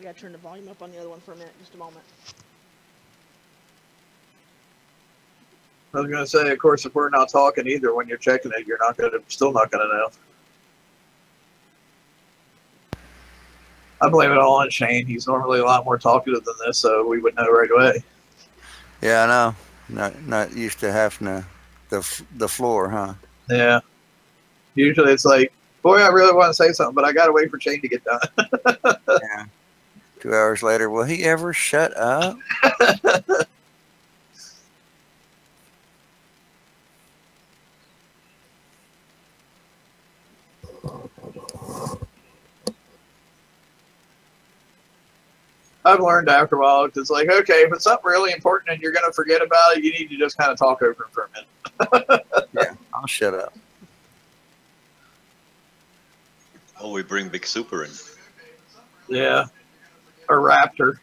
We gotta turn the volume up on the other one for a minute. Just a moment. I was gonna say, of course, if we're not talking either when you're checking it, you're not gonna, still not gonna know. I blame it all on Shane. He's normally a lot more talkative than this, so we would know right away. Yeah, I know. Not not used to having to, the the floor, huh? Yeah. Usually it's like, boy, I really want to say something, but I gotta wait for Shane to get done. Yeah. Two hours later, will he ever shut up? I've learned after a while, it's like, okay, if it's something really important and you're gonna forget about it, you need to just kind of talk over it for a minute. Yeah, I'll shut up. Oh, we bring Big Super in. Yeah. Or Raptor.